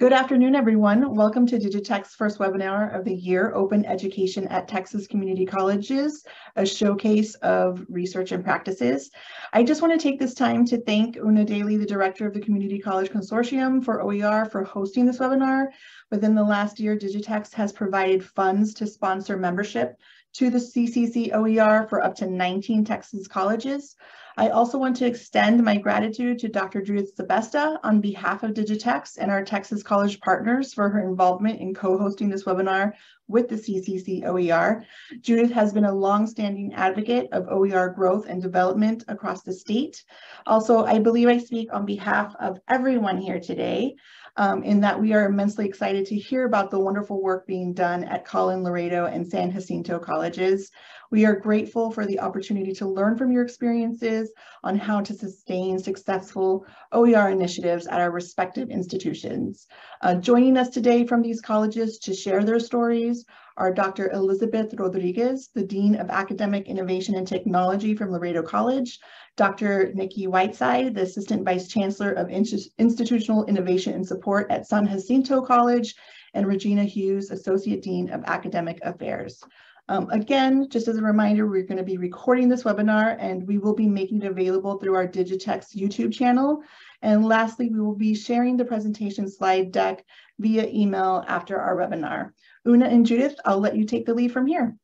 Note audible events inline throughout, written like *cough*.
Good afternoon, everyone. Welcome to Digitex's first webinar of the year, Open Education at Texas Community Colleges, a showcase of research and practices. I just want to take this time to thank Una Daly, the director of the Community College Consortium for OER for hosting this webinar. Within the last year, Digitex has provided funds to sponsor membership to the CCC OER for up to 19 Texas colleges. I also want to extend my gratitude to Dr. Judith Sebesta on behalf of Digitex and our Texas College partners for her involvement in co-hosting this webinar with the CCC OER. Judith has been a long-standing advocate of OER growth and development across the state. Also, I believe I speak on behalf of everyone here today um, in that we are immensely excited to hear about the wonderful work being done at Collin, Laredo, and San Jacinto colleges. We are grateful for the opportunity to learn from your experiences on how to sustain successful OER initiatives at our respective institutions. Uh, joining us today from these colleges to share their stories are Dr. Elizabeth Rodriguez, the Dean of Academic Innovation and Technology from Laredo College, Dr. Nikki Whiteside, the Assistant Vice Chancellor of Institutional Innovation and Support at San Jacinto College, and Regina Hughes, Associate Dean of Academic Affairs. Um, again, just as a reminder, we're going to be recording this webinar and we will be making it available through our Digitex YouTube channel. And lastly, we will be sharing the presentation slide deck via email after our webinar. Una and Judith, I'll let you take the lead from here.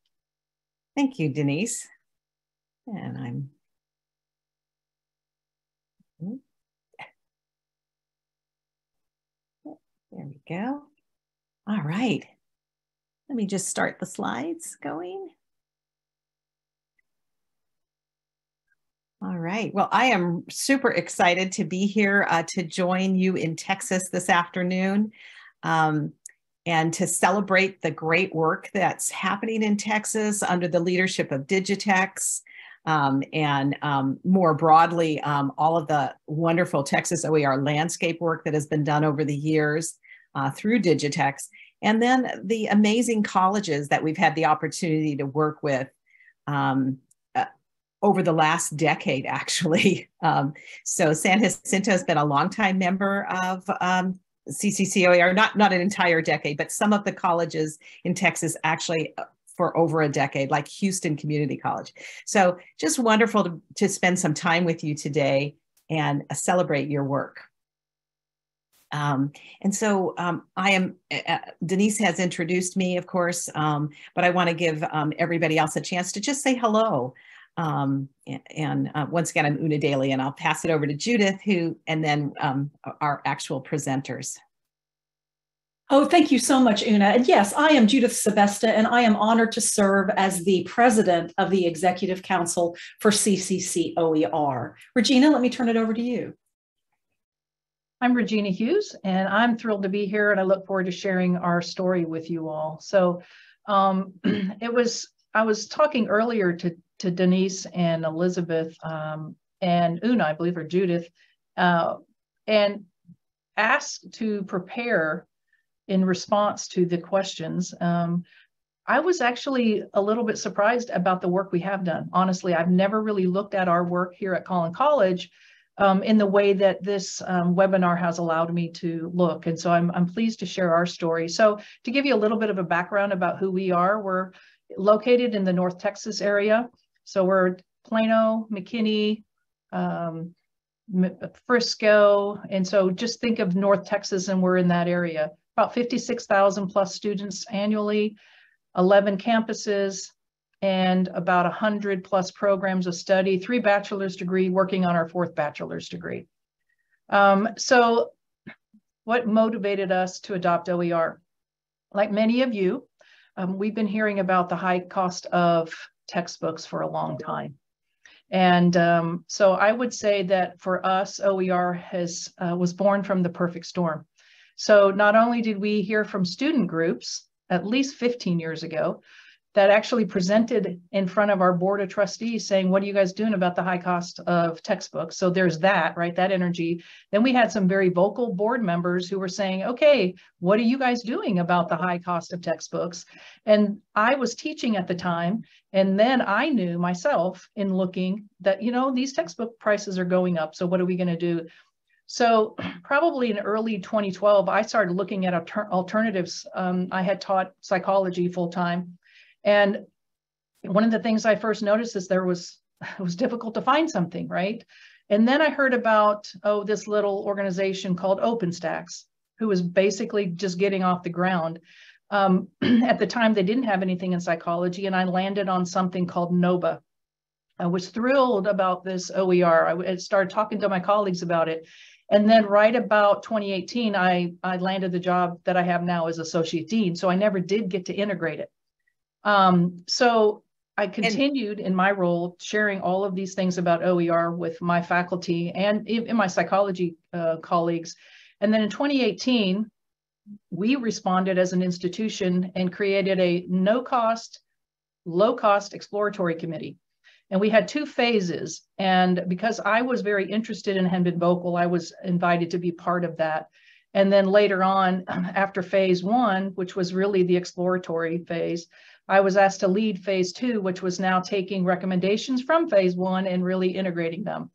Thank you, Denise. And I'm there we go. All right. Let me just start the slides going. All right. Well, I am super excited to be here uh, to join you in Texas this afternoon um, and to celebrate the great work that's happening in Texas under the leadership of Digitex um, and um, more broadly, um, all of the wonderful Texas OER landscape work that has been done over the years uh, through Digitex. And then the amazing colleges that we've had the opportunity to work with um, uh, over the last decade, actually. *laughs* Um, so San Jacinto has been a longtime member of um, CCCOER, not, not an entire decade, but some of the colleges in Texas actually uh, for over a decade, like Houston Community College. So just wonderful to, to spend some time with you today and uh, celebrate your work. Um, and so um, I am, uh, Denise has introduced me, of course, um, but I want to give um, everybody else a chance to just say hello. Um, and uh, once again, I'm Una Daly, and I'll pass it over to Judith, who, and then um, our actual presenters. Oh, thank you so much, Una. And yes, I am Judith Sebesta, and I am honored to serve as the president of the Executive Council for CCC OER. Regina, let me turn it over to you. I'm Regina Hughes, and I'm thrilled to be here, and I look forward to sharing our story with you all. So, um, *clears throat* it was I was talking earlier to to Denise and Elizabeth um, and Una, I believe, or Judith, uh, and asked to prepare in response to the questions. Um, I was actually a little bit surprised about the work we have done. Honestly, I've never really looked at our work here at Collin College um, in the way that this um, webinar has allowed me to look. And so I'm, I'm pleased to share our story. So to give you a little bit of a background about who we are, we're located in the North Texas area. So we're Plano, McKinney, um, Frisco. And so just think of North Texas and we're in that area. About 56,000 plus students annually, 11 campuses, and about 100 plus programs of study, three bachelor's degree, working on our fourth bachelor's degree. Um, so what motivated us to adopt OER? Like many of you, um, we've been hearing about the high cost of textbooks for a long time. And um, so I would say that for us, OER has uh, was born from the perfect storm. So not only did we hear from student groups at least 15 years ago that actually presented in front of our board of trustees saying, what are you guys doing about the high cost of textbooks? So there's that, right? That energy. Then we had some very vocal board members who were saying, okay, what are you guys doing about the high cost of textbooks? And I was teaching at the time. And then I knew myself in looking that, you know, these textbook prices are going up. So what are we going to do? So probably in early 2012, I started looking at alter alternatives. Um, I had taught psychology full time. And one of the things I first noticed is there was, it was difficult to find something, right? And then I heard about, oh, this little organization called OpenStax, who was basically just getting off the ground. Um, *clears throat* at the time, they didn't have anything in psychology, and I landed on something called NOBA. I was thrilled about this OER. I started talking to my colleagues about it. And then right about 2018, I, I landed the job that I have now as associate dean. So I never did get to integrate it. Um, so I continued and, in my role sharing all of these things about OER with my faculty and in my psychology uh, colleagues. And then in 2018, we responded as an institution and created a no cost, low cost exploratory committee. And we had two phases. And because I was very interested and had been vocal, I was invited to be part of that. And then later on, *clears throat* after phase one, which was really the exploratory phase, I was asked to lead phase two, which was now taking recommendations from phase one and really integrating them.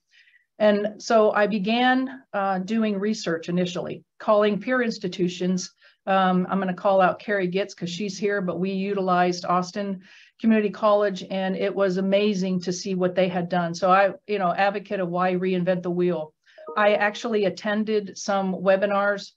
And so I began uh, doing research initially, calling peer institutions. Um, I'm going to call out Carrie Gitz because she's here, but we utilized Austin Community College, and it was amazing to see what they had done. So I, you know, advocate of why reinvent the wheel. I actually attended some webinars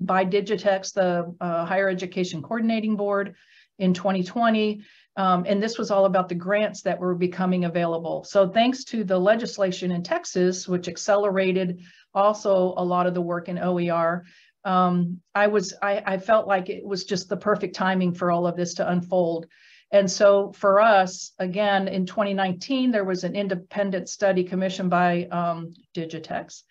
by Digitex, the uh, Higher Education Coordinating Board in 2020. Um, and this was all about the grants that were becoming available. So thanks to the legislation in Texas, which accelerated also a lot of the work in OER, um, I was I, I felt like it was just the perfect timing for all of this to unfold. And so for us, again, in 2019, there was an independent study commissioned by um, Digitex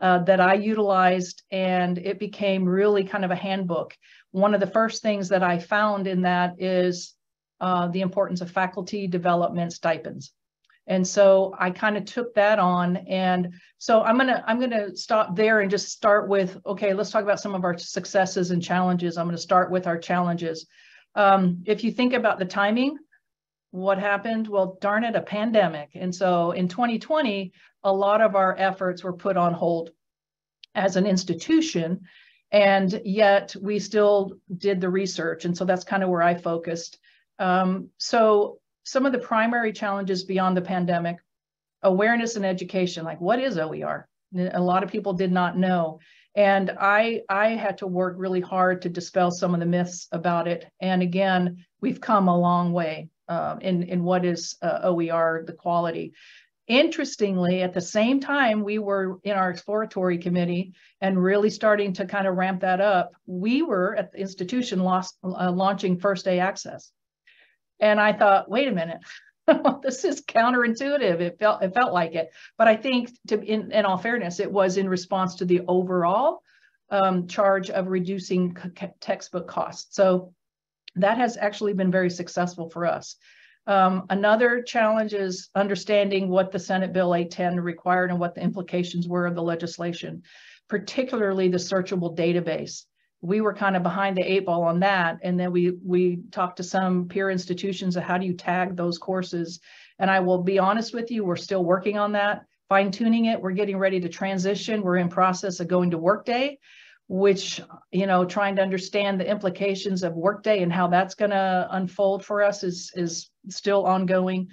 uh, that I utilized, and it became really kind of a handbook. One of the first things that I found in that is uh, the importance of faculty development stipends. And so I kind of took that on. And so I'm going to I'm going to stop there and just start with, okay, let's talk about some of our successes and challenges. I'm going to start with our challenges. Um, if you think about the timing, what happened? Well, darn it, a pandemic. And so in 2020, a lot of our efforts were put on hold as an institution. And yet we still did the research. And so that's kind of where I focused. Um, so some of the primary challenges beyond the pandemic, awareness and education, like what is OER? A lot of people did not know. And I, I had to work really hard to dispel some of the myths about it. And again, we've come a long way uh, in, in what is uh, OER, the quality. Interestingly, at the same time we were in our exploratory committee and really starting to kind of ramp that up, we were at the institution lost, uh, launching first day access. And I thought, wait a minute, *laughs* this is counterintuitive. It felt it felt like it, but I think to in, in all fairness, it was in response to the overall um, charge of reducing textbook costs. So that has actually been very successful for us. Um, another challenge is understanding what the Senate Bill 810 required and what the implications were of the legislation, particularly the searchable database we were kind of behind the eight ball on that. And then we we talked to some peer institutions of how do you tag those courses. And I will be honest with you, we're still working on that, fine tuning it. We're getting ready to transition. We're in process of going to Workday, which, you know, trying to understand the implications of Workday and how that's going to unfold for us is, is still ongoing.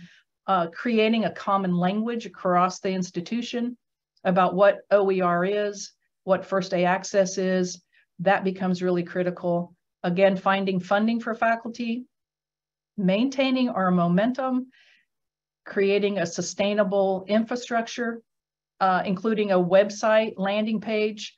Uh, creating a common language across the institution about what OER is, what first day access is, that becomes really critical. Again, finding funding for faculty, maintaining our momentum, creating a sustainable infrastructure, uh, including a website, landing page,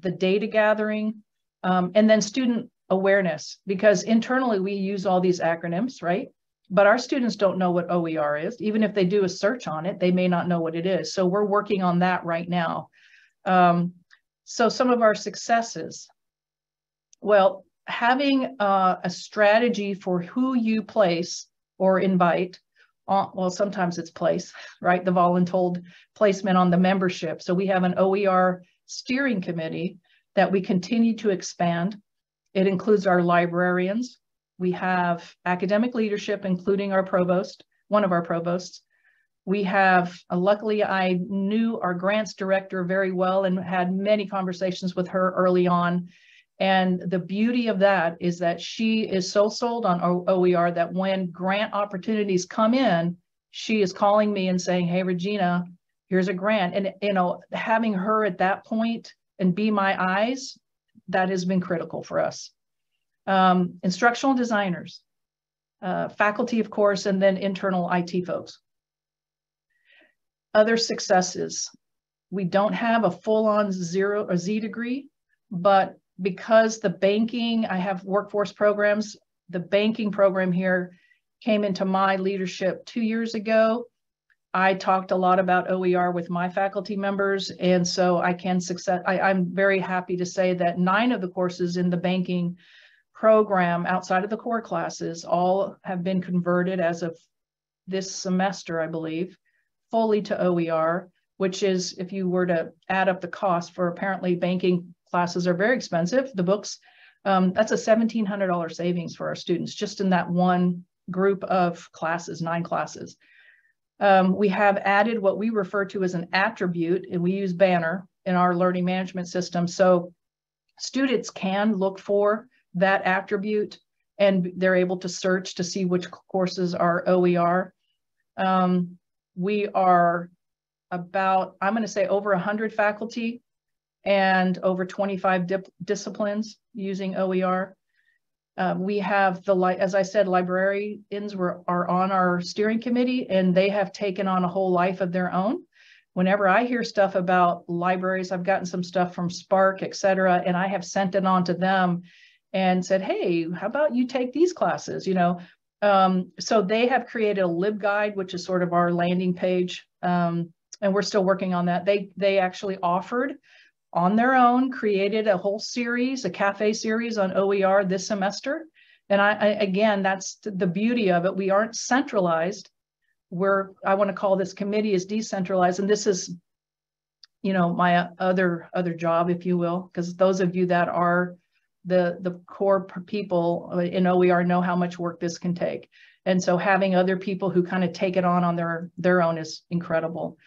the data gathering, um, and then student awareness, because internally we use all these acronyms, right? But our students don't know what OER is. Even if they do a search on it, they may not know what it is. So we're working on that right now. Um, so some of our successes, well, having uh, a strategy for who you place or invite, on, well, sometimes it's place, *laughs* right? The voluntold placement on the membership. So we have an OER steering committee that we continue to expand. It includes our librarians. We have academic leadership, including our provost, one of our provosts, We have, uh, luckily, I knew our grants director very well and had many conversations with her early on. And the beauty of that is that she is so sold on OER that when grant opportunities come in, she is calling me and saying, Hey, Regina, here's a grant. And, you know, having her at that point and be my eyes, that has been critical for us. Um, instructional designers, uh, faculty, of course, and then internal IT folks. Other successes. We don't have a full-on zero or Z degree, but because the banking, I have workforce programs, the banking program here came into my leadership two years ago. I talked a lot about OER with my faculty members, and so I can success. I, I'm very happy to say that nine of the courses in the banking program outside of the core classes all have been converted as of this semester, I believe fully to OER, which is if you were to add up the cost for apparently banking classes are very expensive, the books, um, that's a $1,700 savings for our students just in that one group of classes, nine classes. Um, we have added what we refer to as an attribute, and we use Banner in our learning management system. So students can look for that attribute and they're able to search to see which courses are OER. Um, we are about, I'm going to say over 100 faculty and over 25 disciplines using OER. Uh, we have the, as I said, librarians were, are on our steering committee and they have taken on a whole life of their own. Whenever I hear stuff about libraries, I've gotten some stuff from SPARC, et cetera, and I have sent it on to them and said, hey, how about you take these classes? You know, um, so they have created a LibGuide, which is sort of our landing page, um, and we're still working on that. They they actually offered on their own, created a whole series, a cafe series on OER this semester. And I, I again, that's the beauty of it. We aren't centralized. We're I want to call this committee is decentralized, and this is, you know, my other other job, if you will, because those of you that are the the core people in OER know how much work this can take. And so having other people who kind of take it on on their their own is incredible.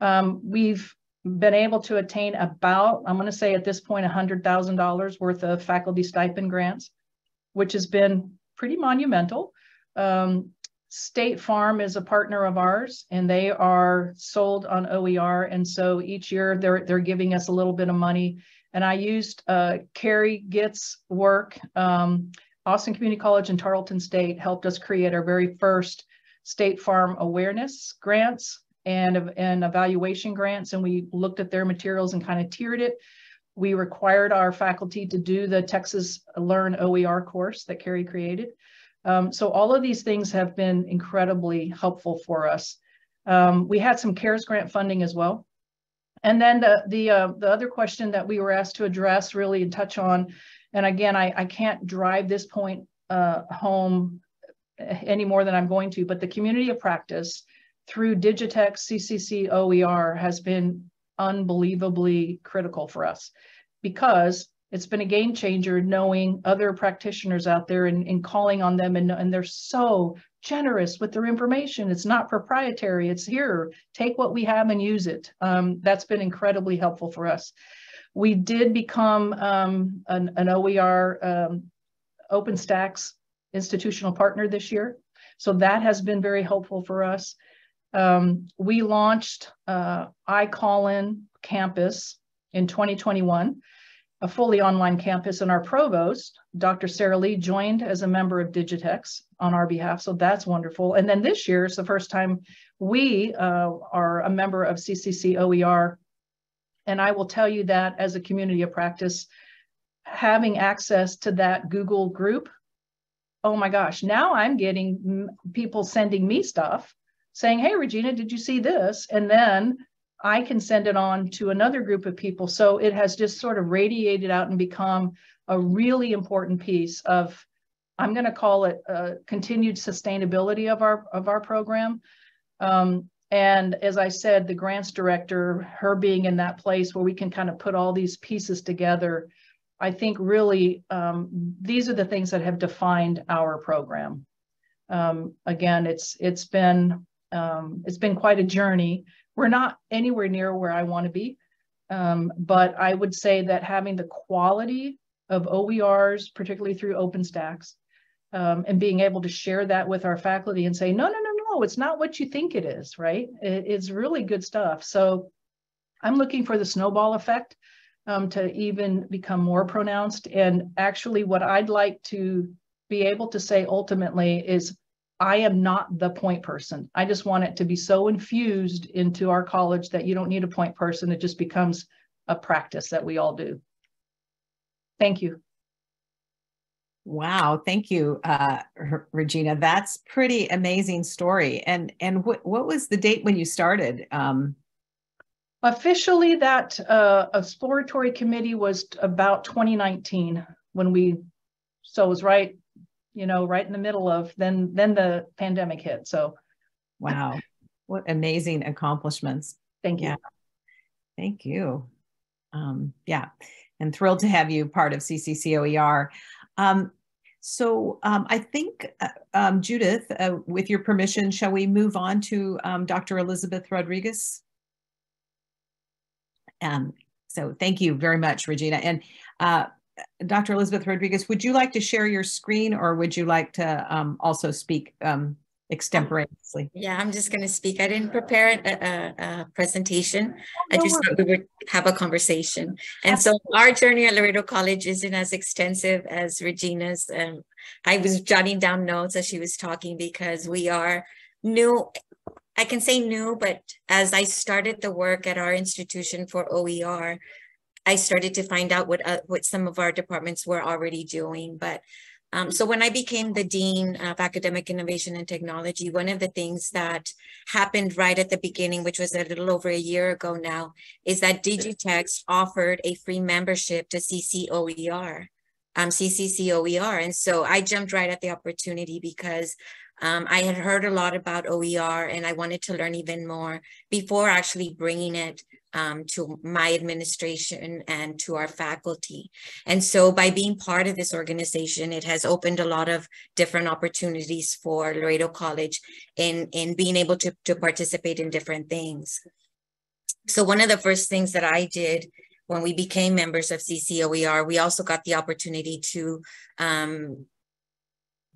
Um, we've been able to attain about, I'm going to say at this point, $100,000 worth of faculty stipend grants, which has been pretty monumental. Um, State Farm is a partner of ours and they are sold on OER. And so each year they're, they're giving us a little bit of money and I used uh, Carrie Gitt's work. Um, Austin Community College and Tarleton State helped us create our very first State Farm awareness grants and, and evaluation grants. And we looked at their materials and kind of tiered it. We required our faculty to do the Texas Learn OER course that Carrie created. Um, so all of these things have been incredibly helpful for us. Um, we had some CARES grant funding as well. And then the the uh, the other question that we were asked to address really and touch on, and again, I, I can't drive this point uh, home any more than I'm going to, but the community of practice through Digitex CCC OER has been unbelievably critical for us because it's been a game changer knowing other practitioners out there and, and calling on them and, and they're so generous with their information. It's not proprietary. It's here. Take what we have and use it. Um, that's been incredibly helpful for us. We did become um, an, an, OER um, OpenStax institutional partner this year. So that has been very helpful for us. Um, we launched uh, iCollin Campus in 2021 a fully online campus and our provost, Dr. Sarah Lee, joined as a member of Digitex on our behalf. So that's wonderful. And then this year is the first time we uh, are a member of CCC OER. And I will tell you that as a community of practice, having access to that Google group, oh my gosh, now I'm getting people sending me stuff saying, hey, Regina, did you see this? And then I can send it on to another group of people. So it has just sort of radiated out and become a really important piece of, I'm going to call it a continued sustainability of our of our program. Um, and as I said, the grants director, her being in that place where we can kind of put all these pieces together, I think really um, these are the things that have defined our program. Um, again, it's it's been Um, it's been quite a journey. We're not anywhere near where I want to be, um, but I would say that having the quality of OERs, particularly through OpenStax, um, and being able to share that with our faculty and say, no, no, no, no, it's not what you think it is, right? It, it's really good stuff. So I'm looking for the snowball effect um, to even become more pronounced. And actually, what I'd like to be able to say ultimately is I am not the point person. I just want it to be so infused into our college that you don't need a point person. It just becomes a practice that we all do. Thank you. Wow, thank you, uh, Regina. That's pretty amazing story. And and what what was the date when you started? Um, Officially, that uh, exploratory committee was about 2019 when we, so it was right, you know, right in the middle of then then the pandemic hit. So, wow, what amazing accomplishments! Thank you. Yeah. Thank you. Um, yeah, and thrilled to have you part of CCCOER. Um, so um, I think, uh, um, Judith, uh, with your permission, shall we move on to um, Dr. Elizabeth Rodriguez? Um, so thank you very much, Regina. And uh, Dr. Elizabeth Rodriguez, would you like to share your screen or would you like to um, also speak um, extemporaneously? Yeah, I'm just going to speak. I didn't prepare a, a, a presentation. I just thought we would have a conversation. And so our journey at Laredo College isn't as extensive as Regina's. Um, I was jotting down notes as she was talking because we are new I can say new, but as I started the work at our institution for OER, I started to find out what uh, what some of our departments were already doing. But um, so when I became the Dean of Academic Innovation and Technology, one of the things that happened right at the beginning, which was a little over a year ago now, is that Digitex offered a free membership to CCOER, um, CCCOER. And so I jumped right at the opportunity because um, I had heard a lot about OER and I wanted to learn even more before actually bringing it um, to my administration and to our faculty. And so by being part of this organization, it has opened a lot of different opportunities for Laredo College in, in being able to, to participate in different things. So one of the first things that I did when we became members of CCOER, we also got the opportunity to um,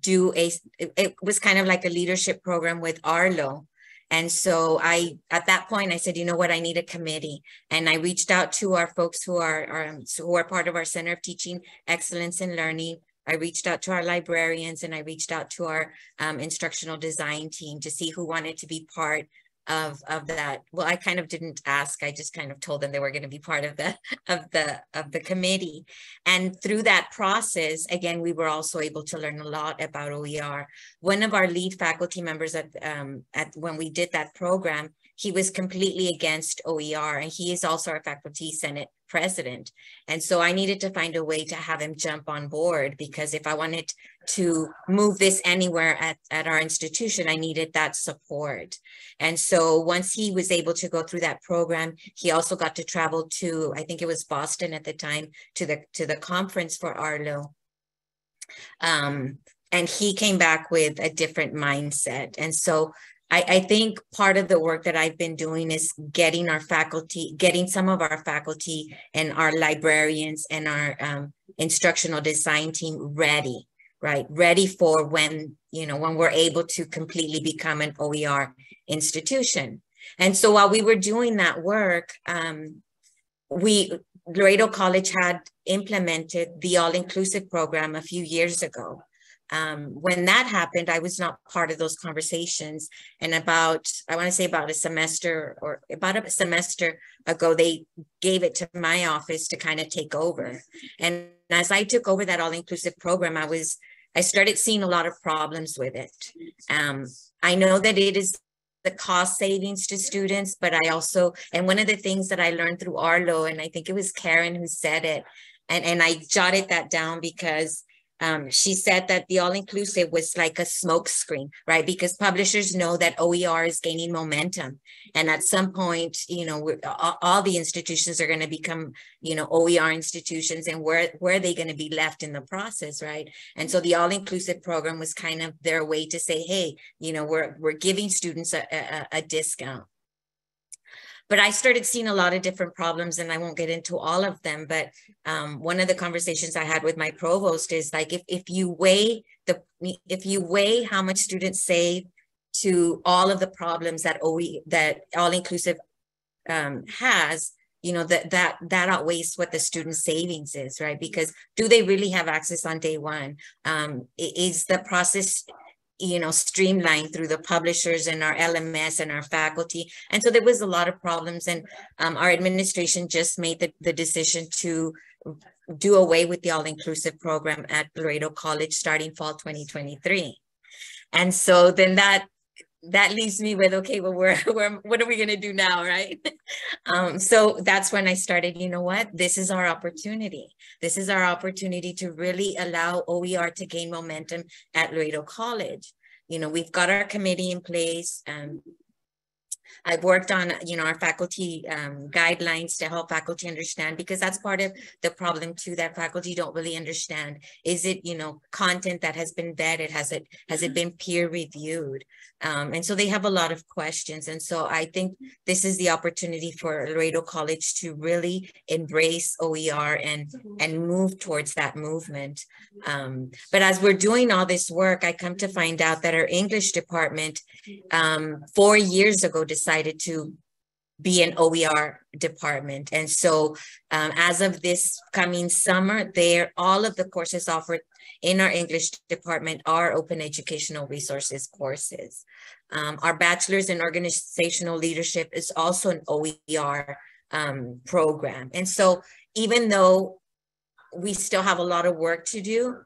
do a it was kind of like a leadership program with arlo and so i at that point i said you know what? I need a committee. And i reached out to our folks who are, are who are part of our center of teaching excellence and learning. I reached out to our librarians and I reached out to our um, instructional design team to see who wanted to be part of of that. Well i kind of didn't ask i just kind of told them they were going to be part of the *laughs* of the of the committee. And through that process again we were also able to learn a lot about oer one of our lead faculty members at um at when we did that program he was completely against OER and he is also our faculty senate president. And so I needed to find a way to have him jump on board because if I wanted to move this anywhere at, at our institution, I needed that support. And so once he was able to go through that program, he also got to travel to, I think it was Boston at the time, to the to the conference for Arlo. Um, and he came back with a different mindset. And so I, I, think part of the work that I've been doing is getting our faculty, getting some of our faculty and our librarians and our um, instructional design team ready, right? Ready for when, you know, when we're able to completely become an OER institution. And so while we were doing that work, um, we, Laredo College had implemented the all-inclusive program a few years ago um, when that happened, I was not part of those conversations. And about, I want to say about a semester or about a semester ago, they gave it to my office to kind of take over. And as I took over that all inclusive program, I was, I started seeing a lot of problems with it. Um, I know that it is the cost savings to students, but I also, and one of the things that I learned through Arlo, and I think it was Karen who said it, and, and I jotted that down because um, she said that the all-inclusive was like a smokescreen, right? Because publishers know that OER is gaining momentum. And at some point, you know, all, all the institutions are going to become, you know, OER institutions and where, where are they going to be left in the process, right? And so the all-inclusive program was kind of their way to say, hey, you know, we're, we're giving students a, a, a discount but I started seeing a lot of different problems and I won't get into all of them. But um, one of the conversations I had with my provost is like, if, if you weigh the, if you weigh how much students save to all of the problems that OE, that all inclusive um, has, you know, that, that, that outweighs what the student savings is, right? Because do they really have access on day one? Um, is the process you know, streamlined through the publishers and our LMS and our faculty. And so there was a lot of problems and um, our administration just made the, the decision to do away with the all-inclusive program at Laredo College starting fall 2023. And so then that that leaves me with okay well we're, *laughs* we're what are we going to do now right? *laughs* Um, so that's when i started you know what? This is our opportunity. This is our opportunity to really allow oer to gain momentum at laredo college. You know we've got our committee in place um, I've worked on, you know, our faculty um, guidelines to help faculty understand because that's part of the problem too that faculty don't really understand. Is it, you know, content that has been vetted? Has it has it been peer reviewed? Um, and so they have a lot of questions. And so I think this is the opportunity for Laredo College to really embrace OER and and move towards that movement. Um, but as we're doing all this work, I come to find out that our English department um, four years ago decided to be an OER department. And so um, as of this coming summer, there all of the courses offered in our English department are open educational resources courses. Um, our bachelor's in organizational leadership is also an OER um, program. And so even though we still have a lot of work to do,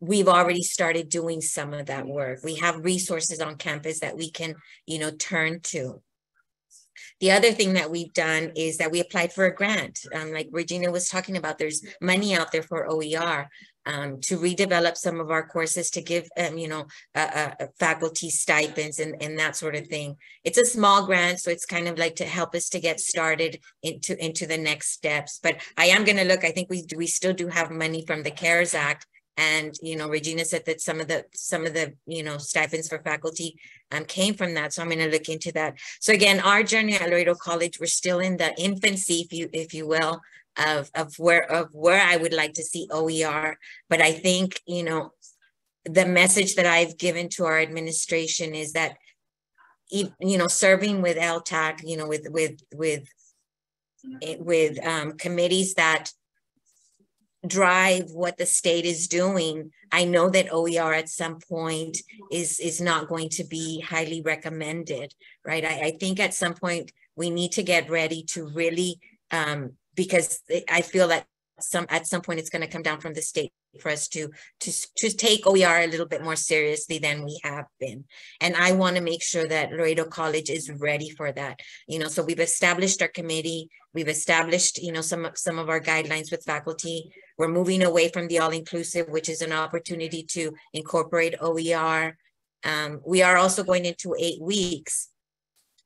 we've already started doing some of that work. We have resources on campus that we can, you know, turn to. The other thing that we've done is that we applied for a grant. Um, like Regina was talking about, there's money out there for OER um, to redevelop some of our courses to give, um, you know, faculty stipends and, and that sort of thing. It's a small grant, so it's kind of like to help us to get started into, into the next steps. But I am going to look, I think we, we still do have money from the CARES Act and you know regina said that some of the some of the you know stipends for faculty um, came from that. So i'm going to look into that. So again our journey at laredo college we're still in the infancy if you if you will of of where of where i would like to see oer but i think you know the message that i've given to our administration is that you know serving with ltac you know with with with with um, committees that drive what the state is doing i know that oer at some point is is not going to be highly recommended right i, I think at some point we need to get ready to really um, because i feel that some at some point it's going to come down from the state for us to to to take OER a little bit more seriously than we have been. And I want to make sure that Laredo College is ready for that. You know, so we've established our committee, we've established, you know, some some of our guidelines with faculty. We're moving away from the all-inclusive, which is an opportunity to incorporate OER. Um, we are also going into eight weeks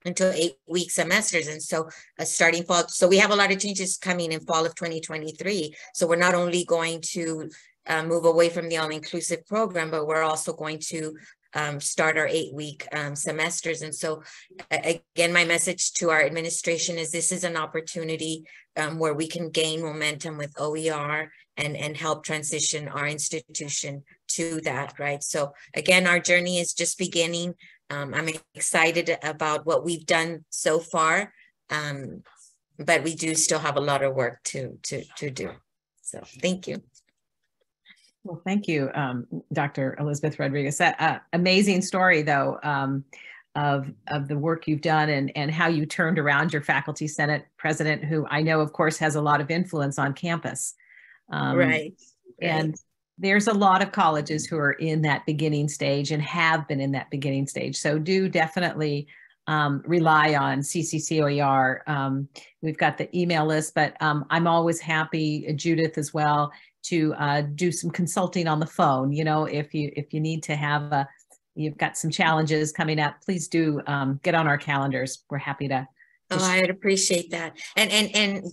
into eight week semesters. And so uh, starting fall, so we have a lot of changes coming in fall of 2023. So we're not only going to uh, move away from the all-inclusive program, but we're also going to um, start our eight week um, semesters. And so again, my message to our administration is this is an opportunity um, where we can gain momentum with OER and, and help transition our institution to that, right? So again, our journey is just beginning. Um, I'm excited about what we've done so far, um, but we do still have a lot of work to, to, to do. So thank you. Well, thank you, um, Dr. Elizabeth Rodriguez. That uh, amazing story, though, um, of of the work you've done and and how you turned around your faculty senate president, who I know, of course, has a lot of influence on campus. Um, right. And there's a lot of colleges who are in that beginning stage and have been in that beginning stage. So do definitely um, rely on CCCOER. Um, we've got the email list, but um, I'm always happy, Judith as well, to uh, do some consulting on the phone. You know, if you if you need to have a, you've got some challenges coming up, please do um, get on our calendars. We're happy to. to oh, I'd appreciate that. And and and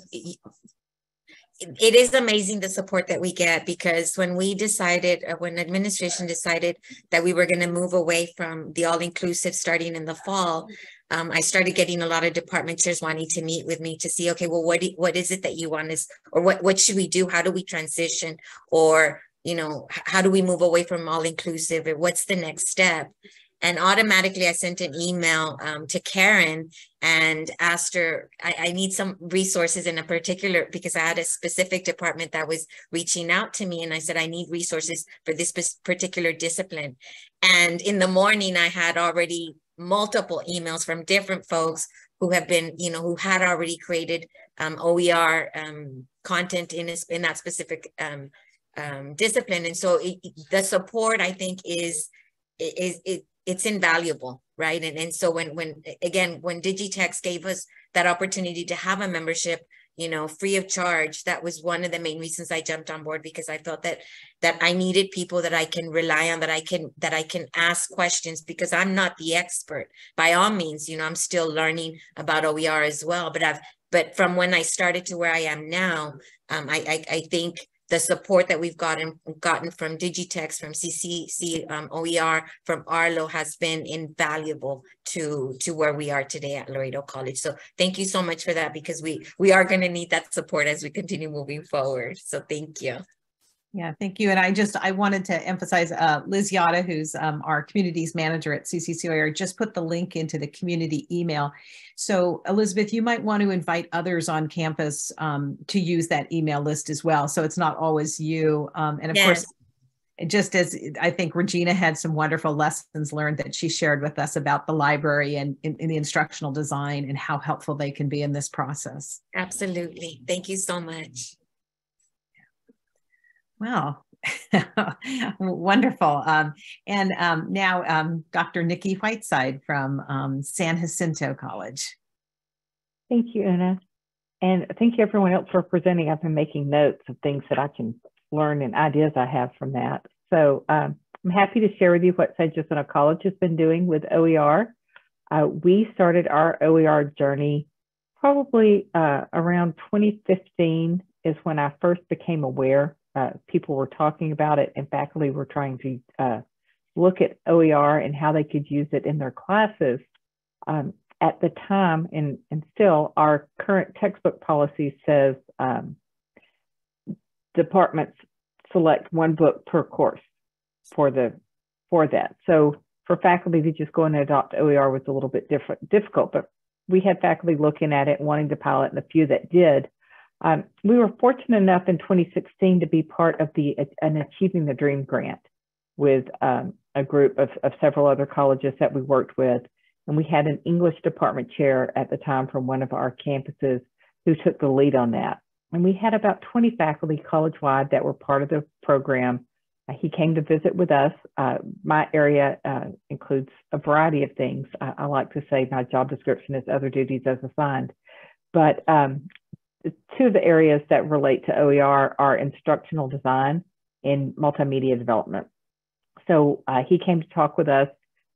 it is amazing the support that we get because when we decided, uh, when administration decided that we were going to move away from the all inclusive starting in the fall, um, I started getting a lot of department chairs wanting to meet with me to see, okay, well, what do, what is it that you want us, or what what should we do? How do we transition, or you know, how do we move away from all inclusive, or what's the next step? And automatically I sent an email um, to Karen and asked her, I, I, need some resources in a particular, because I had a specific department that was reaching out to me. And I said, I need resources for this particular discipline. And in the morning, I had already multiple emails from different folks who have been, you know, who had already created um, OER um, content in, a, in that specific um, um, discipline. And so it, the support, I think, is, is, it, it's invaluable right? And, and so when when again when digitex gave us that opportunity to have a membership you know free of charge that was one of the main reasons i jumped on board because i felt that that i needed people that i can rely on that i can that i can ask questions because i'm not the expert. By all means you know i'm still learning about oer as well but i've but from when i started to where i am now um, I, I i think the support that we've gotten gotten from Digitex, from CCC um, OER, from Arlo has been invaluable to to where we are today at Laredo College. So thank you so much for that because we we are going to need that support as we continue moving forward. So thank you. Yeah, thank you. And I just, I wanted to emphasize uh, Liz Yata, who's um, our communities manager at CCCOER, just put the link into the community email. So Elizabeth, you might want to invite others on campus um, to use that email list as well. So it's not always you. Um, and of yes. course, just as I think Regina had some wonderful lessons learned that she shared with us about the library and in, in, the instructional design and how helpful they can be in this process. Absolutely. Thank you so much. Wow. *laughs* Wonderful. Um, and um, now um, Dr. Nikki Whiteside from um, San Jacinto College. Thank you, Una. And thank you everyone else for presenting. I've been making notes of things that I can learn and ideas I have from that. So um, I'm happy to share with you what San Jacinto College has been doing with OER. Uh, we started our OER journey probably uh, around 2015 is when I first became aware uh, people were talking about it and faculty were trying to uh, look at OER and how they could use it in their classes. Um, at the time, and, and still, our current textbook policy says um, departments select one book per course for the for that. So for faculty to just go and adopt OER was a little bit different, difficult, but we had faculty looking at it, wanting to pilot, and a few that did. Um, we were fortunate enough in 2016 to be part of the an Achieving the Dream grant with um, a group of, of several other colleges that we worked with. And we had an English department chair at the time from one of our campuses who took the lead on that. And we had about 20 faculty college-wide that were part of the program. Uh, he came to visit with us. Uh, my area uh, includes a variety of things. I, I, like to say my job description is other duties as assigned. But um, two of the areas that relate to OER are instructional design and multimedia development. So uh, he came to talk with us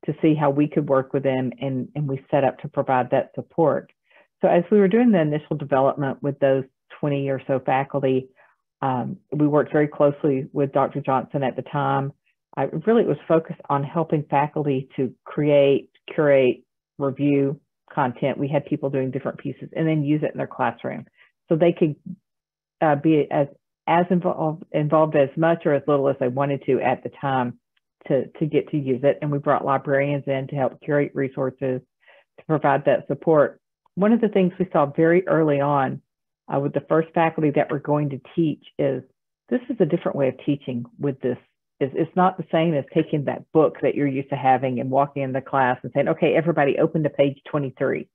to see how we could work with him and, and we set up to provide that support. So as we were doing the initial development with those 20 or so faculty, um, we worked very closely with Dr. Johnson at the time. I really was focused on helping faculty to create, curate, review content. We had people doing different pieces and then use it in their classroom so they could uh, be as as involved involved as much or as little as they wanted to at the time to to get to use it. And we brought librarians in to help curate resources to provide that support. One of the things we saw very early on uh, with the first faculty that we're going to teach is this is a different way of teaching with this. It's, it's not the same as taking that book that you're used to having and walking in the class and saying, okay, everybody open to page 23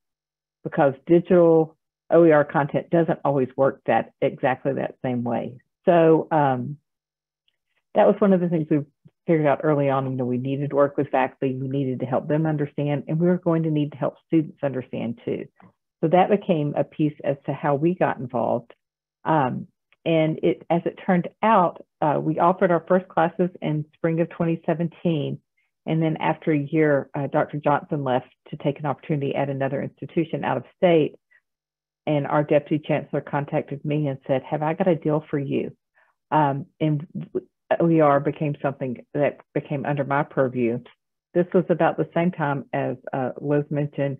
because digital OER content doesn't always work that exactly that same way. So um, that was one of the things we figured out early on, you know, we needed to work with faculty, we needed to help them understand, and we were going to need to help students understand too. So that became a piece as to how we got involved. Um, and it, as it turned out, uh, we offered our first classes in spring of 2017. And then after a year, uh, Dr. Johnson left to take an opportunity at another institution out of state. And our deputy chancellor contacted me and said, Have I got a deal for you? Um, and OER became something that became under my purview. This was about the same time as uh, Liz mentioned,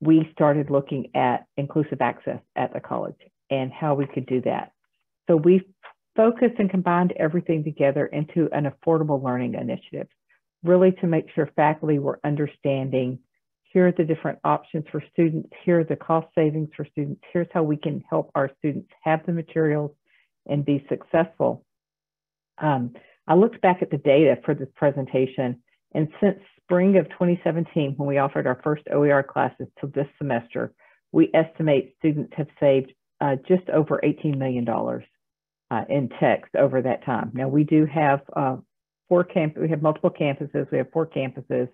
we started looking at inclusive access at the college and how we could do that. So we focused and combined everything together into an affordable learning initiative, really to make sure faculty were understanding here are the different options for students, here are the cost savings for students, here's how we can help our students have the materials and be successful. Um, I looked back at the data for this presentation, and since spring of 2017, when we offered our first OER classes to this semester, we estimate students have saved uh, just over $18 million uh, in text over that time. Now we do have uh, four camp, we have multiple campuses, we have four campuses.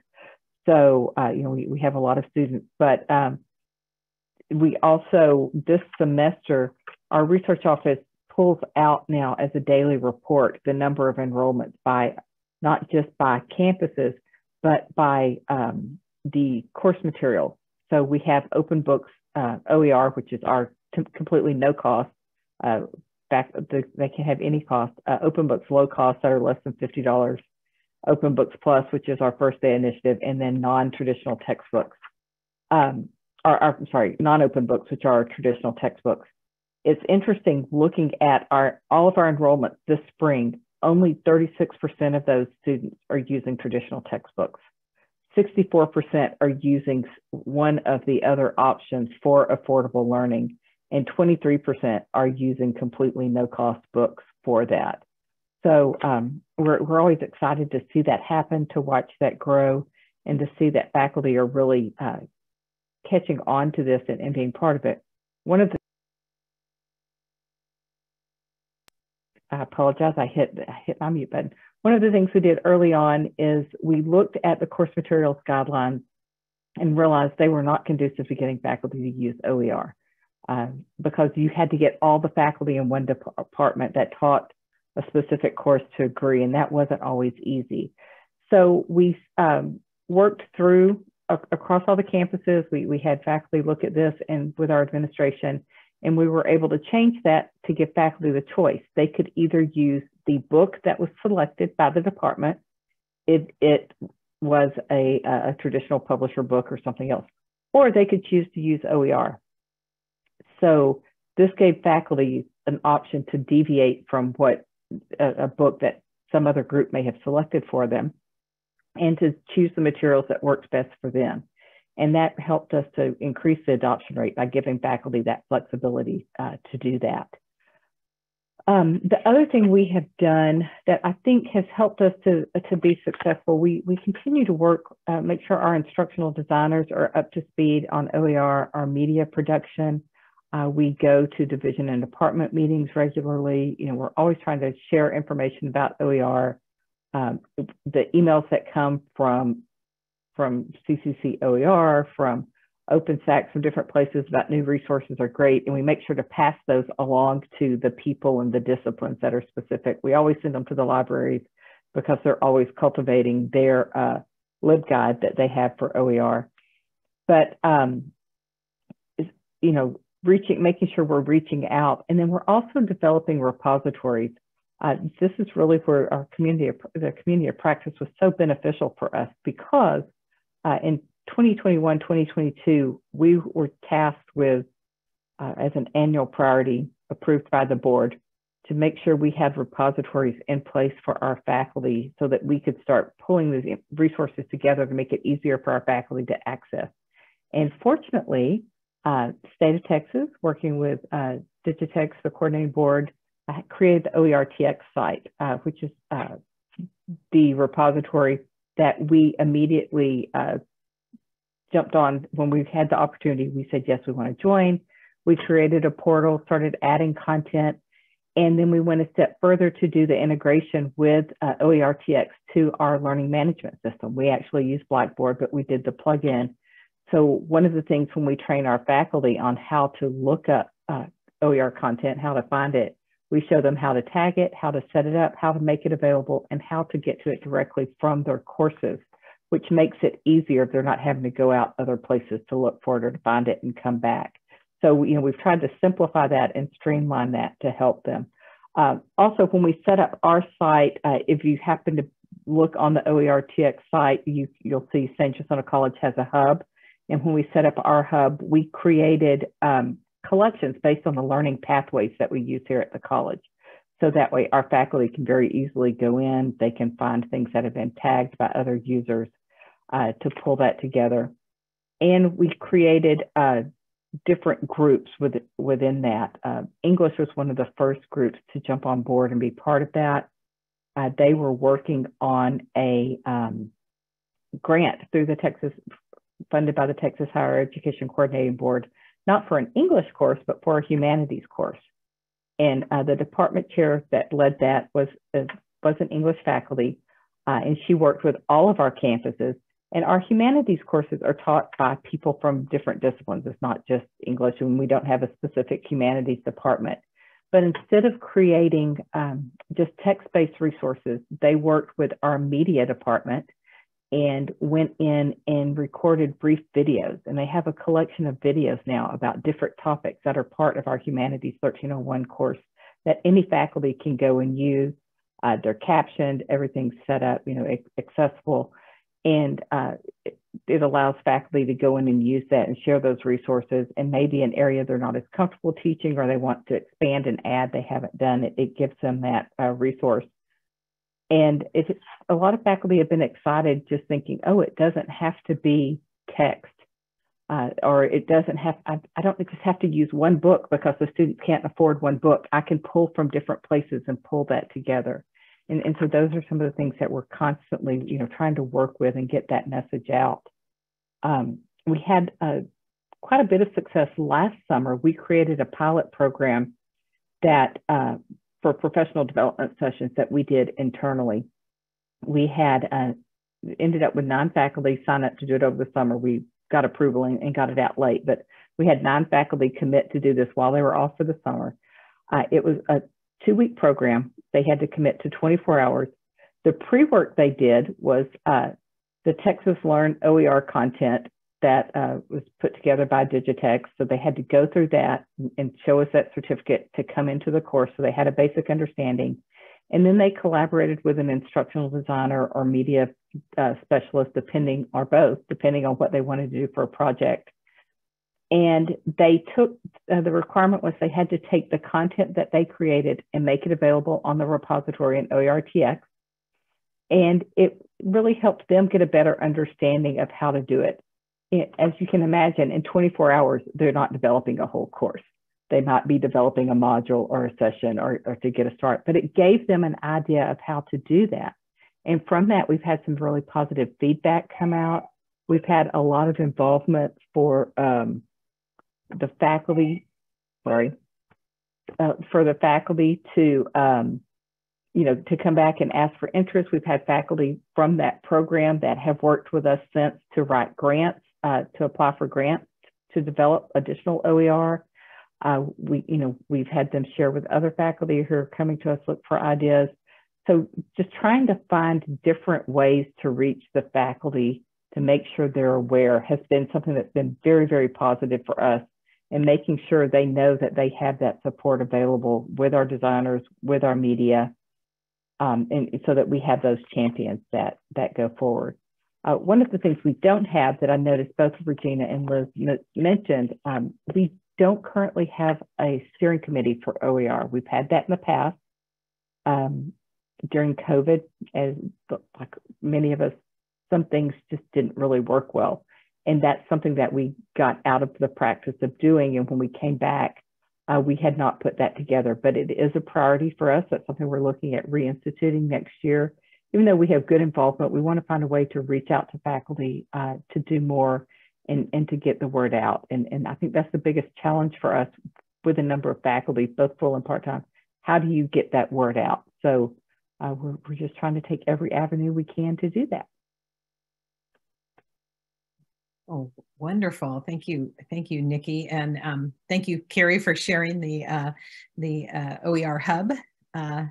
So, uh, you know, we, we have a lot of students, but um, we also, this semester, our research office pulls out now as a daily report the number of enrollments by, not just by campuses, but by um, the course material. So we have open books, uh, OER, which is our completely no cost uh, back, the, they can have any cost. Uh, Open Books low cost that are less than $50. Open Books Plus, which is our first day initiative, and then non-traditional textbooks. Um, or, or, I'm sorry, non-open books, which are traditional textbooks. It's interesting looking at our all of our enrollments this spring, only 36% of those students are using traditional textbooks. 64% are using one of the other options for affordable learning and 23% are using completely no cost books for that. So um, we're, we're always excited to see that happen, to watch that grow, and to see that faculty are really uh, catching on to this and, and being part of it. One of the I apologize, I hit, I hit my mute button. One of the things we did early on is we looked at the course materials guidelines and realized they were not conducive to getting faculty to use OER uh, because you had to get all the faculty in one department that taught a specific course to agree, and that wasn't always easy. So we um, worked through across all the campuses. We, we had faculty look at this and with our administration, and we were able to change that to give faculty the choice. They could either use the book that was selected by the department, it, it was a, a traditional publisher book or something else, or they could choose to use OER. So this gave faculty an option to deviate from what a, a book that some other group may have selected for them and to choose the materials that worked best for them. And that helped us to increase the adoption rate by giving faculty that flexibility uh, to do that. Um, the other thing we have done that I think has helped us to, to be successful, we, we continue to work, uh, make sure our instructional designers are up to speed on OER, our media production, uh, we go to division and department meetings regularly. You know, we're always trying to share information about OER. Um, the emails that come from from CCC OER, from OpenStax, from different places about new resources are great, and we make sure to pass those along to the people and the disciplines that are specific. We always send them to the libraries because they're always cultivating their uh, LibGuide that they have for OER. But um, you know, reaching, making sure we're reaching out. And then we're also developing repositories. Uh, this is really where our community, of, the community of practice was so beneficial for us because uh, in 2021, 2022, we were tasked with, uh, as an annual priority approved by the board, to make sure we had repositories in place for our faculty so that we could start pulling these resources together to make it easier for our faculty to access. And fortunately, uh, state of Texas, working with uh, Digitex, the coordinating board, uh, created the OERTX site, uh, which is uh, the repository that we immediately uh, jumped on when we had the opportunity. We said, yes, we want to join. We created a portal, started adding content, And then we went a step further to do the integration with uh, OERTX to our learning management system. We actually use Blackboard, but we did the plugin. So one of the things when we train our faculty on how to look up uh, OER content, how to find it, we show them how to tag it, how to set it up, how to make it available, and how to get to it directly from their courses, which makes it easier if they're not having to go out other places to look for it or to find it and come back. So, you know, we've tried to simplify that and streamline that to help them. Uh, also, when we set up our site, uh, if you happen to look on the OERTX site, you, you'll see San Jacinto College has a hub. And when we set up our hub, we created um, collections based on the learning pathways that we use here at the college. So that way our faculty can very easily go in, they can find things that have been tagged by other users uh, to pull that together. And we created uh, different groups with, within that. Uh, English was one of the first groups to jump on board and be part of that. Uh, they were working on a um, grant through the Texas, funded by the Texas Higher Education Coordinating Board, not for an English course, but for a humanities course. And uh, the department chair that led that was, uh, was an English faculty, uh, and she worked with all of our campuses and our humanities courses are taught by people from different disciplines. It's not just English, and we don't have a specific humanities department. But instead of creating um, just text based resources, they worked with our media department and went in and recorded brief videos. And they have a collection of videos now about different topics that are part of our Humanities 1301 course that any faculty can go and use. Uh, they're captioned, everything's set up, you know, accessible and uh, it, allows faculty to go in and use that and share those resources and maybe an area they're not as comfortable teaching or they want to expand and add they haven't done it, it gives them that uh, resource and it's a lot of faculty have been excited just thinking oh it doesn't have to be text uh, or it doesn't have I, I don't just have to use one book because the students can't afford one book i can pull from different places and pull that together and, and so those are some of the things that we're constantly, you know, trying to work with and get that message out. Um, we had uh, quite a bit of success last summer. We created a pilot program that uh, for professional development sessions that we did internally. We had uh, ended up with nine faculty sign up to do it over the summer. We got approval and, and got it out late, but we had nine faculty commit to do this while they were off for the summer. Uh, it was a two week program. They had to commit to 24 hours. The pre work they did was uh, the Texas Learn OER content that uh, was put together by Digitex. So they had to go through that and show us that certificate to come into the course. So they had a basic understanding. And then they collaborated with an instructional designer or media uh, specialist, depending, or both, depending on what they wanted to do for a project. And they took uh, the requirement was they had to take the content that they created and make it available on the repository in OERTX. And it really helped them get a better understanding of how to do it. It. As you can imagine, in 24 hours, they're not developing a whole course. They might be developing a module or a session or, or to get a start, but it gave them an idea of how to do that. And from that, we've had some really positive feedback come out. We've had a lot of involvement for um, the faculty, sorry, uh, for the faculty to, um, you know, to come back and ask for interest. We've had faculty from that program that have worked with us since to write grants, uh, to apply for grants to develop additional OER. Uh, we, you know, we've had them share with other faculty who are coming to us look for ideas. So just trying to find different ways to reach the faculty to make sure they're aware has been something that's been very, very positive for us and making sure they know that they have that support available with our designers, with our media, um, and so that we have those champions that that go forward. Uh, one of the things we don't have that I noticed both Regina and Liz mentioned, um, we don't currently have a steering committee for OER. We've had that in the past. Um, during COVID, as like many of us, some things just didn't really work well. And that's something that we got out of the practice of doing. And when we came back, uh, we had not put that together, but it is a priority for us. That's something we're looking at reinstituting next year. Even though we have good involvement, we want to find a way to reach out to faculty uh, to do more and, and to get the word out. And, and I think that's the biggest challenge for us with a number of faculty, both full and part-time, how do you get that word out? So uh, we're, we're just trying to take every avenue we can to do that. Oh, wonderful! Thank you, thank you, Nikki, and um, thank you, Carrie, for sharing the uh, the uh, OER hub uh,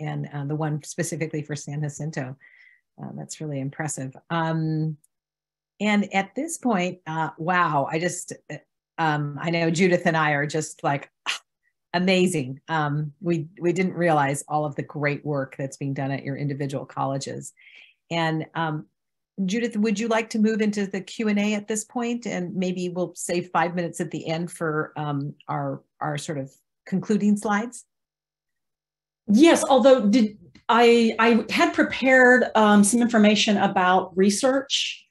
and uh, the one specifically for San Jacinto. Uh, that's really impressive. Um, and at this point, uh, wow! I just um, I know Judith and I are just like *sighs* amazing. Um, we we didn't realize all of the great work that's being done at your individual colleges, and um, Judith, would you like to move into the Q&A at this point? And maybe we'll save five minutes at the end for um, our, our sort of concluding slides. Yes, although did I, I had prepared um, some information about research,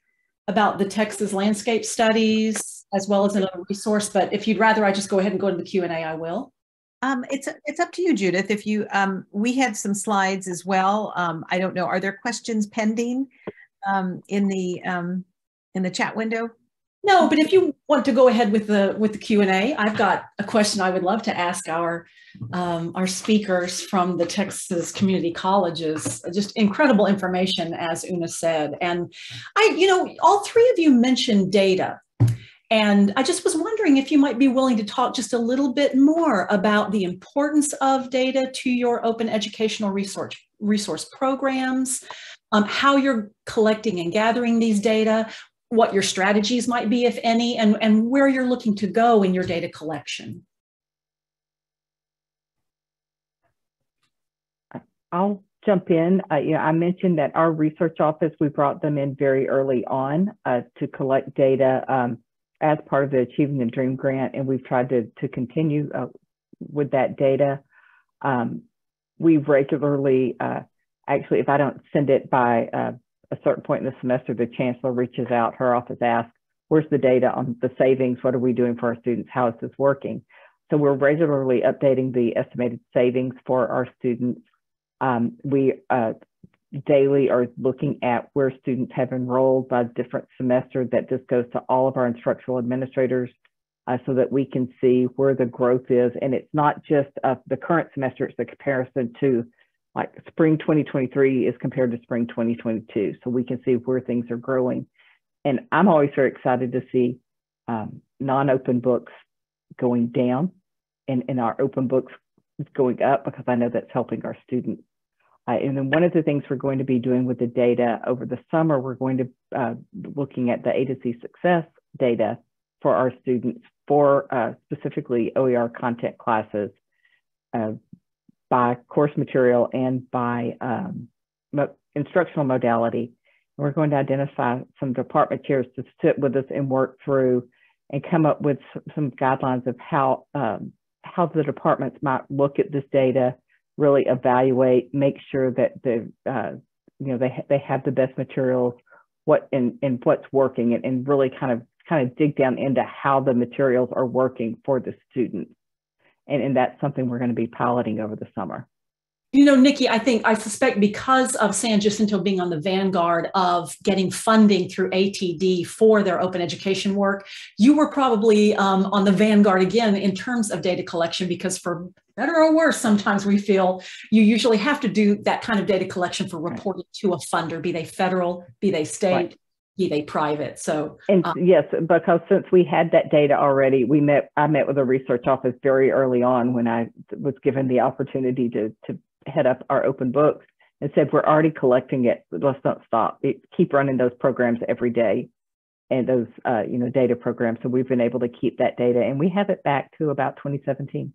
about the Texas landscape studies, as well as another resource. But if you'd rather I just go ahead and go to the Q&A, I will. Um, it's it's up to you, Judith. If you um, we had some slides as well. Um, I don't know. Are there questions pending? um, in the um, in the chat window? No, but if you want to go ahead with the with the Q and A, I've got a question I would love to ask our um, our speakers from the Texas community colleges. Just incredible information, as Una said, and I, you know, all three of you mentioned data, and I just was wondering if you might be willing to talk just a little bit more about the importance of data to your open educational resource resource programs, um, how you're collecting and gathering these data, what your strategies might be, if any, and, and where you're looking to go in your data collection. I'll jump in. Uh, I mentioned that our research office, we brought them in very early on uh, to collect data um, as part of the Achieving the Dream grant, and we've tried to, to continue uh, with that data. Um, we regularly uh, actually, if I don't send it by uh, a certain point in the semester, the chancellor reaches out, her office asks, where's the data on the savings? What are we doing for our students? How is this working? So we're regularly updating the estimated savings for our students. Um, we uh, daily are looking at where students have enrolled by different semester that just goes to all of our instructional administrators uh, so that we can see where the growth is. And it's not just uh, the current semester, it's the comparison to like spring 2023 is compared to spring 2022. So we can see where things are growing. And I'm always very excited to see um, non-open books going down and, and our open books going up because I know that's helping our students. Uh, and then one of the things we're going to be doing with the data over the summer, we're going to uh, looking at the A to C success data for our students for uh, specifically OER content classes uh, by course material and by um, mo instructional modality. And we're going to identify some department chairs to sit with us and work through and come up with some guidelines of how um, how the departments might look at this data, really evaluate, make sure that the uh, you know they they have the best materials, what and and what's working, and, and really kind of kind of dig down into how the materials are working for the students and, and that's something we're going to be piloting over the summer. You know, Nikki, I think I suspect because of San Jacinto being on the vanguard of getting funding through ATD for their open education work, you were probably um, on the vanguard again in terms of data collection because for better or worse, sometimes we feel you usually have to do that kind of data collection for reporting to a funder, be they federal, be they state. Right they private. So and um, yes, because since we had that data already, we met. I met with a research office very early on when I was given the opportunity to to head up our open books and said we're already collecting it. Let's not stop. It, keep running those programs every day and those uh, you know data programs. So we've been able to keep that data and we have it back to about 2017.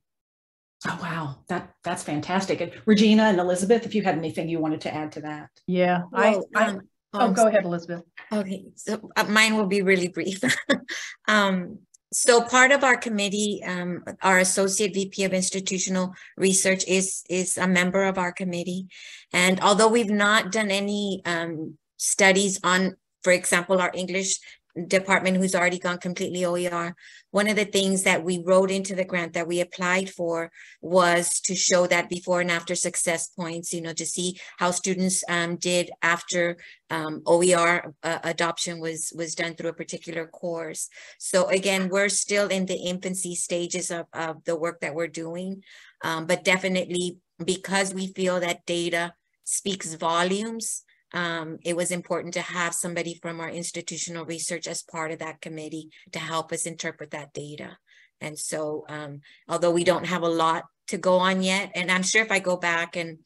Oh wow, that that's fantastic. And Regina and Elizabeth, if you had anything you wanted to add to that. Yeah, well, I, um, Oh, go ahead, Elizabeth. Okay, so uh, mine will be really brief. *laughs* um, so part of our committee, um, our associate VP of institutional research is is a member of our committee, and although we've not done any um, studies on, for example, our English department who's already gone completely OER. One of the things that we wrote into the grant that we applied for was to show that before and after success points, you know, to see how students um, did after um, OER uh, adoption was, was done through a particular course. So again, we're still in the infancy stages of, of the work that we're doing. Um, but definitely because we feel that data speaks volumes, um, it was important to have somebody from our institutional research as part of that committee to help us interpret that data. And so, um, although we don't have a lot to go on yet, and I'm sure if I go back and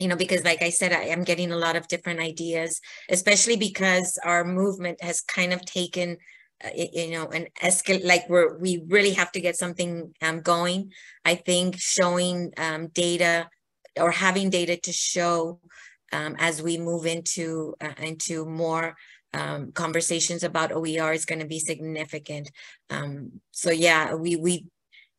you know, because like I said, I am getting a lot of different ideas, especially because our movement has kind of taken, uh, you know, an escalate, like we're, we really have to get something um, going. I think showing um, data or having data to show um, as we move into, uh, into more um, conversations about OER is going to be significant. Um, so yeah, we, we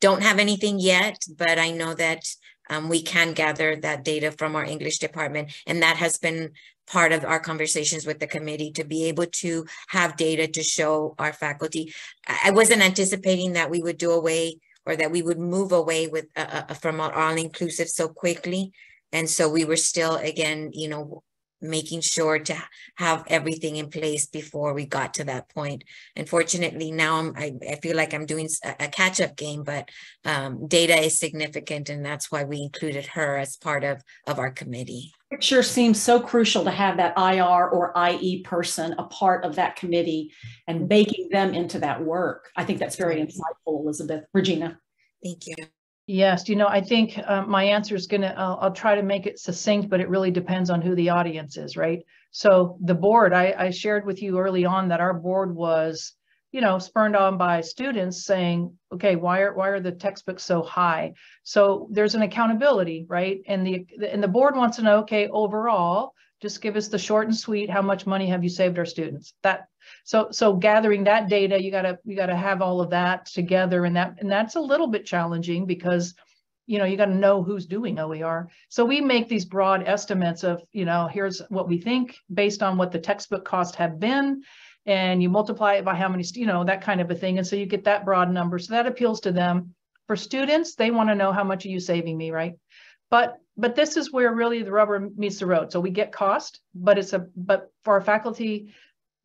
don't have anything yet, but I know that um, we can gather that data from our English department. And that has been part of our conversations with the committee to be able to have data to show our faculty. I wasn't anticipating that we would do away or that we would move away with uh, uh from all inclusive so quickly. And so we were still, again, you know, making sure to have everything in place before we got to that point. Unfortunately, now I'm, I, I feel like I'm doing a, catch up game, but um, data is significant, and that's why we included her as part of, of our committee. It sure seems so crucial to have that IR or IE person a part of that committee and baking them into that work. I think that's very insightful, Elizabeth. Regina. Thank you. Yes, you know, I think uh, my answer is going to, I'll try to make it succinct, but it really depends on who the audience is, right? So the board, I, I shared with you early on that our board was, you know, spurned on by students saying, okay, why are, why are the textbooks so high? So there's an accountability, right? And the, and the board wants to know, okay, overall, just give us the short and sweet, how much money have you saved our students? That so so gathering that data, you gotta you gotta have all of that together, and that and that's a little bit challenging because you know you got to know who's doing OER. So we make these broad estimates of you know here's what we think based on what the textbook costs have been, and you multiply it by how many you know that kind of a thing, and so you get that broad number. So that appeals to them. For students, they want to know how much are you saving me, right? But but this is where really the rubber meets the road. So we get cost, but it's a but for our faculty,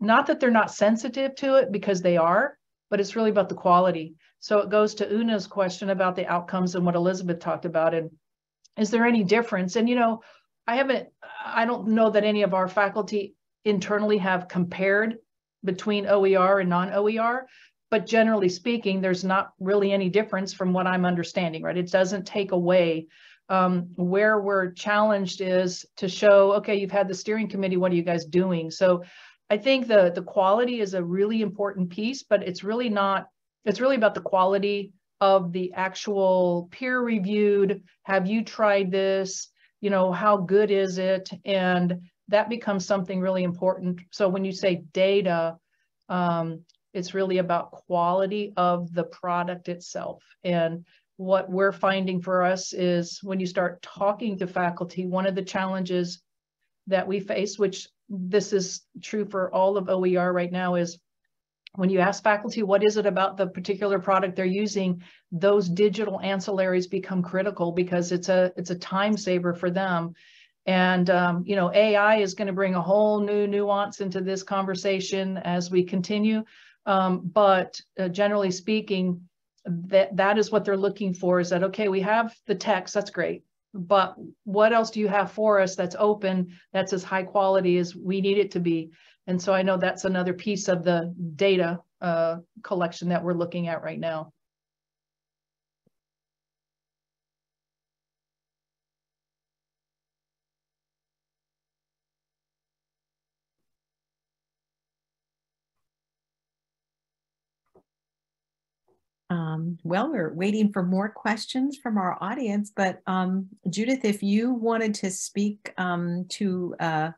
not that they're not sensitive to it because they are, but it's really about the quality. So it goes to Una's question about the outcomes and what Elizabeth talked about. And is there any difference? And, you know, I haven't, I don't know that any of our faculty internally have compared between OER and non-OER, but generally speaking, there's not really any difference from what I'm understanding, right? It doesn't take away um, where we're challenged is to show, okay, you've had the steering committee, what are you guys doing? So I think the the quality is a really important piece, but it's really not. It's really about the quality of the actual peer reviewed. Have you tried this? You know, how good is it? And that becomes something really important. So when you say data, um, it's really about quality of the product itself. And what we're finding for us is when you start talking to faculty, one of the challenges that we face, which this is true for all of OER right now, is when you ask faculty what is it about the particular product they're using, those digital ancillaries become critical because it's a it's a time saver for them. And um, you know, AI is going to bring a whole new nuance into this conversation as we continue. Um, but uh, generally speaking, that that is what they're looking for. Is that okay? We have the text, that's great but what else do you have for us that's open, that's as high quality as we need it to be? And so I know that's another piece of the data uh, collection that we're looking at right now. Um, well, we're waiting for more questions from our audience, but um, Judith, if you wanted to speak um, to uh,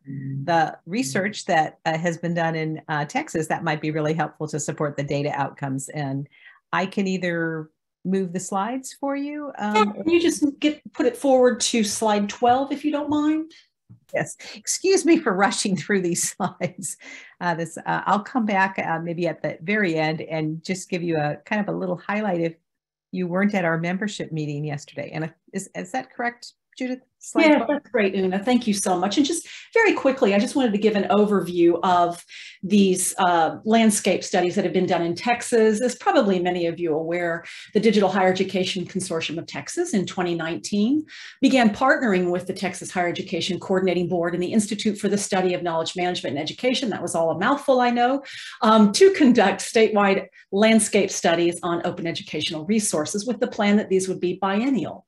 the research that uh, has been done in uh, Texas, that might be really helpful to support the data outcomes. And I can either move the slides for you. Um, can you just get put it forward to slide 12 if you don't mind? Yes. Excuse me for rushing through these *laughs* slides. Uh, this uh, I'll come back uh, maybe at the very end and just give you a kind of a little highlight if you weren't at our membership meeting yesterday. And is, is that correct, Judith? Slide yeah, 12. that's great, Una. Thank you so much. And just very quickly, I just wanted to give an overview of these uh, landscape studies that have been done in Texas. As probably many of you aware, the Digital Higher Education Consortium of Texas in 2019 began partnering with the Texas Higher Education Coordinating Board and the Institute for the Study of Knowledge Management and Education, that was all a mouthful, I know, um, to conduct statewide landscape studies on open educational resources with the plan that these would be biennial.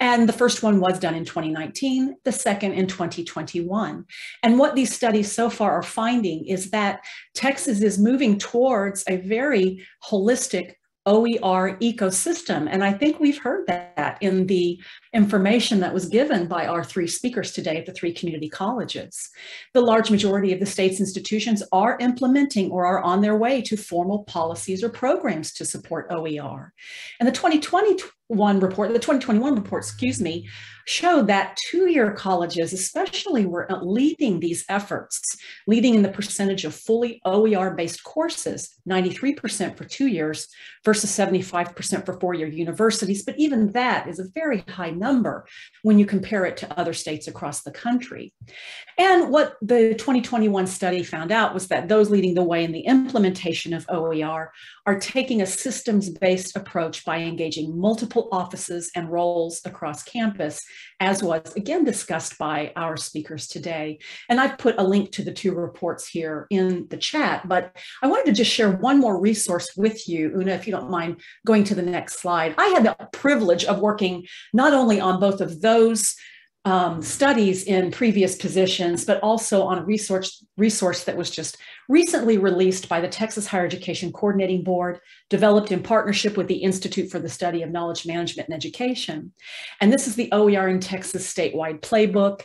And the first one was done in 2019, the second in 2021. And what these studies so far are finding is that Texas is moving towards a very holistic OER ecosystem. And I think we've heard that in the information that was given by our three speakers today at the three community colleges. The large majority of the state's institutions are implementing or are on their way to formal policies or programs to support OER. And the 2021 report, the 2021 report, excuse me, showed that two-year colleges especially were leading these efforts, leading in the percentage of fully OER-based courses, 93% for two years versus 75% for four-year universities. But even that is a very high number when you compare it to other states across the country. And what the 2021 study found out was that those leading the way in the implementation of OER are taking a systems-based approach by engaging multiple offices and roles across campus, as was again discussed by our speakers today. And I've put a link to the two reports here in the chat, but I wanted to just share one more resource with you, Una, if you don't mind going to the next slide. I had the privilege of working not only on both of those um, studies in previous positions, but also on a resource, that was just recently released by the Texas Higher Education Coordinating Board, developed in partnership with the Institute for the Study of Knowledge Management and Education. And this is the OER in Texas statewide playbook,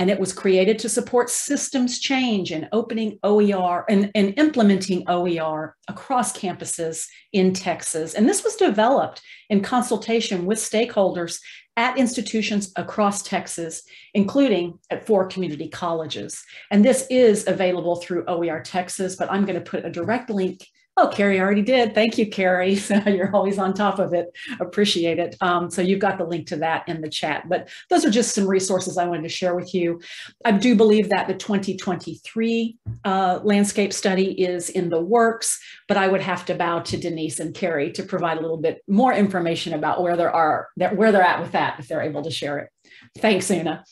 and it was created to support systems change in opening OER and, and implementing OER across campuses in Texas. And this was developed in consultation with stakeholders at institutions across Texas, including at four community colleges. And this is available through OER Texas, but I'm going to put a direct link Oh, Carrie already did. Thank you, Carrie. So *laughs* you're always on top of it. Appreciate it. Um, so you've got the link to that in the chat. But those are just some resources I wanted to share with you. I do believe that the 2023 uh, landscape study is in the works, but I would have to bow to Denise and Carrie to provide a little bit more information about where there are where they're at with that if they're able to share it. Thanks, Una.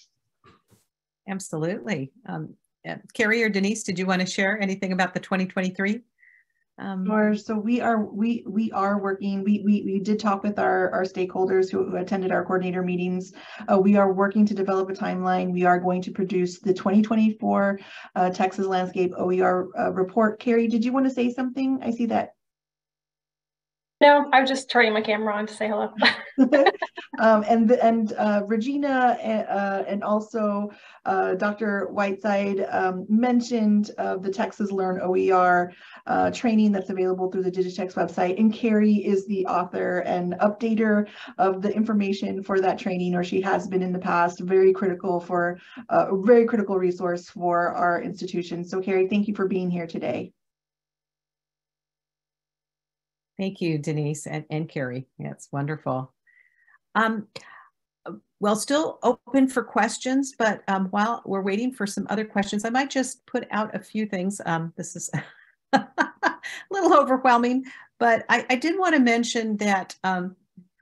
Absolutely. Um, Carrie or Denise, did you want to share anything about the 2023? Um, sure. So we are we we are working. We we we did talk with our our stakeholders who, who attended our coordinator meetings. Uh, we are working to develop a timeline. We are going to produce the 2024 uh, Texas Landscape OER uh, report. Carrie, did you want to say something? I see that no, I'm just turning my camera on to say hello. *laughs* um, and and uh, Regina and, uh, and also uh, Dr. Whiteside um, mentioned the Texas Learn OER uh, training that's available through the Digitex website. And Carrie is the author and updater of the information for that training, or she has been in the past. Very critical for uh, a very critical resource for our institution. So Carrie, thank you for being here today. Thank you, Denise and, and Carrie. It's wonderful. Um, well, still open for questions, but um, while we're waiting for some other questions, I might just put out a few things. Um, this is *laughs* a little overwhelming, but I, I did want to mention that um,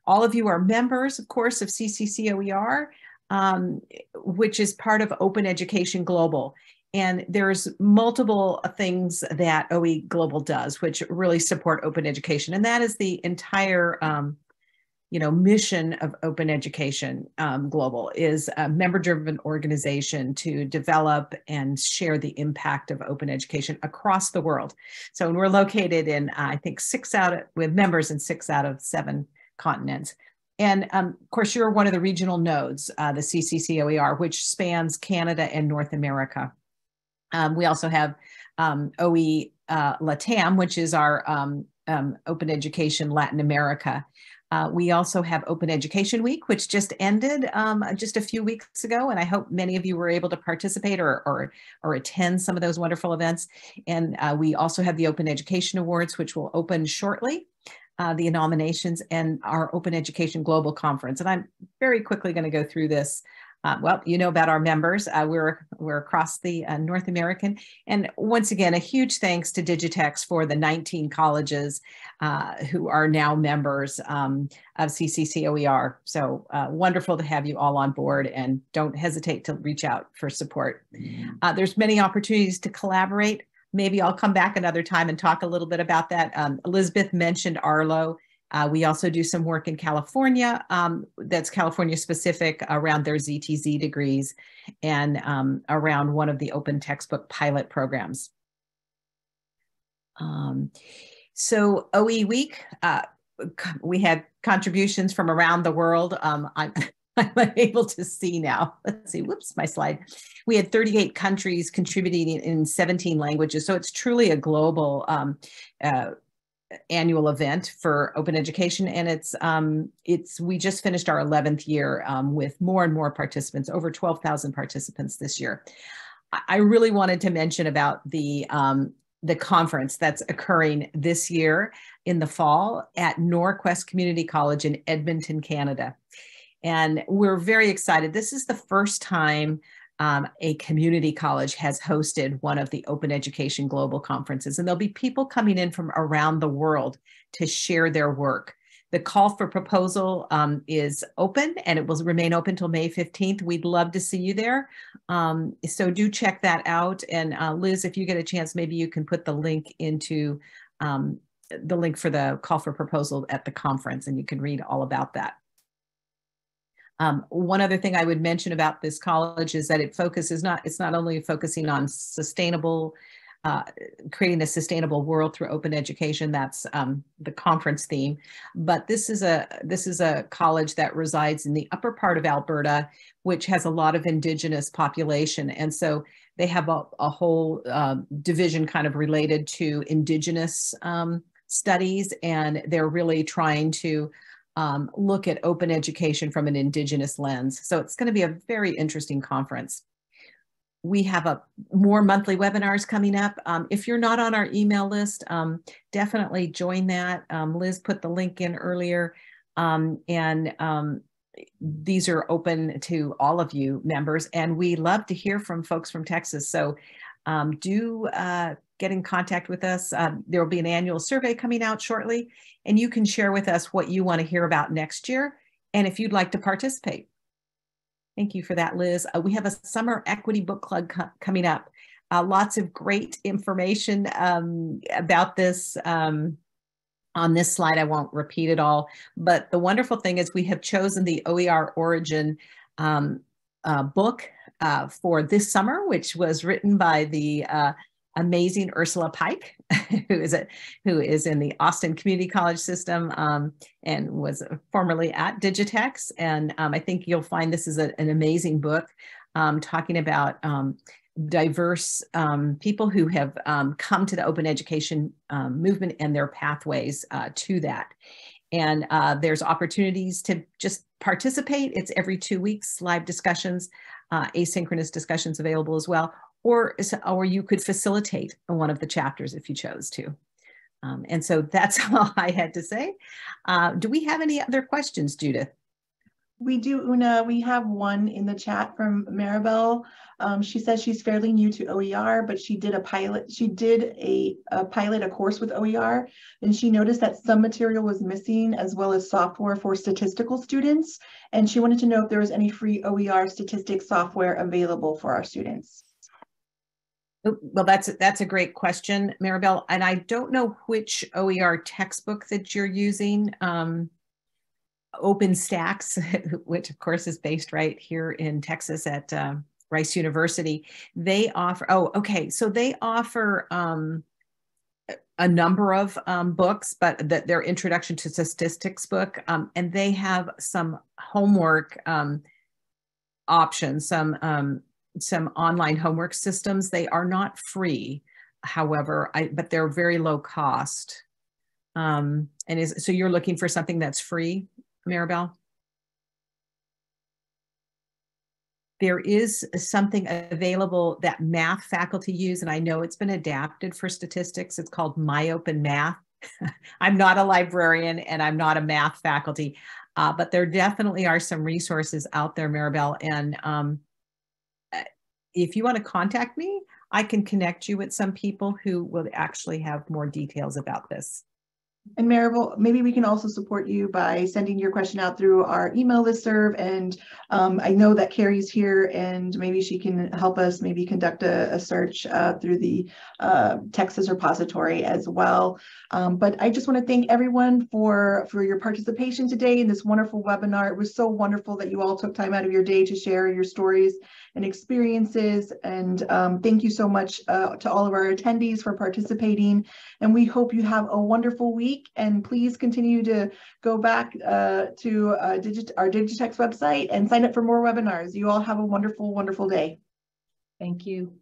all of you are members, of course, of CCCOER, um, which is part of Open Education Global. And there's multiple things that OE Global does, which really support open education. And that is the entire, um, you know, mission of Open Education um, Global is a member-driven organization to develop and share the impact of open education across the world. So we're located in, uh, I think, six out of, with members in six out of seven continents. And um, of course, you're one of the regional nodes, uh, the CCCOER, which spans Canada and North America. Um, we also have um, OE uh, LATAM, which is our um, um, Open Education Latin America. Uh, we also have Open Education Week, which just ended um, just a few weeks ago, and I hope many of you were able to participate or, or, or attend some of those wonderful events. And uh, we also have the Open Education Awards, which will open shortly. Uh, the nominations and our Open Education Global Conference. And I'm very quickly going to go through this uh, well, you know about our members. Uh, we're we're across the uh, North American, and once again, a huge thanks to Digitex for the 19 colleges uh, who are now members um, of CCCOER. So uh, wonderful to have you all on board, and don't hesitate to reach out for support. Uh, there's many opportunities to collaborate. Maybe I'll come back another time and talk a little bit about that. Um, Elizabeth mentioned Arlo. Uh, we also do some work in California um, that's California specific around their ZTC degrees and um, around one of the open textbook pilot programs. Um, so OE Week, uh, we had contributions from around the world. Um, I'm, *laughs* I'm able to see now. Let's see, whoops, my slide. We had 38 countries contributing in 17 languages. So it's truly a global um, uh, annual event for open education and it's um it's we just finished our 11th year um, with more and more participants over 12,000 participants this year I really wanted to mention about the um, the conference that's occurring this year in the fall at Norquest Community College in Edmonton, Canada. And we're very excited. This is the first time um, a community college has hosted one of the Open Education Global Conferences, and there'll be people coming in from around the world to share their work. The call for proposal um, is open and it will remain open until May 15th. We'd love to see you there. Um, so do check that out. And uh, Liz, if you get a chance, maybe you can put the link into um, the link for the call for proposal at the conference and you can read all about that. Um, one other thing I would mention about this college is that it focuses not, it's not only focusing on sustainable, uh, creating a sustainable world through open education. That's um, the conference theme. But this is a this is a college that resides in the upper part of Alberta, which has a lot of Indigenous population, and so they have a, a whole uh, division kind of related to Indigenous um, studies, and they're really trying to um, look at open education from an Indigenous lens. So it's going to be a very interesting conference. We have a more monthly webinars coming up. Um, if you're not on our email list, um, definitely join that. Um, Liz put the link in earlier. Um, and um, these are open to all of you members. And we love to hear from folks from Texas. So do uh, get in contact with us. Um, there will be an annual survey coming out shortly, and you can share with us what you want to hear about next year and if you'd like to participate. Thank you for that, Liz. Uh, we have a summer equity book club co coming up. Uh, lots of great information um, about this um, on this slide. I won't repeat it all, but the wonderful thing is we have chosen the OER Origin um, uh, book uh, for this summer, which was written by the uh, amazing Ursula Pike, *laughs* who is a, who is in the Austin Community College system um, and was formerly at Digitex. And um, I think you'll find this is a, an amazing book um, talking about um, diverse um, people who have um, come to the open education movement and their pathways uh, to that. And uh, there's opportunities to just participate. It's every two weeks, live discussions, uh, asynchronous discussions available as well, or, or you could facilitate one of the chapters if you chose to. Um, and so *laughs* that's all I had to say. Uh, do we have any other questions, Judith? We do, Una. We have one in the chat from Maribel. Um, she says she's fairly new to OER, but she did a pilot. She did a, a, pilot, a course with OER, and she noticed that some material was missing, as well as software for statistical students. And she wanted to know if there was any free OER statistics software available for our students. Oh, well, that's that's a great question, Maribel. And I don't know which OER textbook that you're using. Um, OpenStax, *laughs* which of course is based right here in Texas at uh, Rice University, they offer. Oh, okay. So they offer um, a number of um, books, but that their Introduction to Statistics book, um, and they have some homework um, options, some um, some online homework systems. They are not free, however, I, but they're very low cost. Um, and is so you're looking for something that's free, Maribel? There is something available that math faculty use, and I know it's been adapted for statistics. It's called MyOpenMath. *laughs* I'm not a librarian and I'm not a math faculty. Uh, but there definitely are some resources out there, Maribel. And um, uh, if you want to contact me, I can connect you with some people who will actually have more details about this. And Maribel, maybe we can also support you by sending your question out through our email listserv. And um, I know that Carrie's here and maybe she can help us maybe conduct a, a search uh, through the uh, Texas repository as well. Um, but I just want to thank everyone for, for your participation today in this wonderful webinar. It was so wonderful that you all took time out of your day to share your stories and experiences. And um, thank you so much uh, to all of our attendees for participating. And we hope you have a wonderful week. And please continue to go back uh, to uh, Digit our Digitex website and sign up for more webinars. You all have a wonderful, wonderful day. Thank you.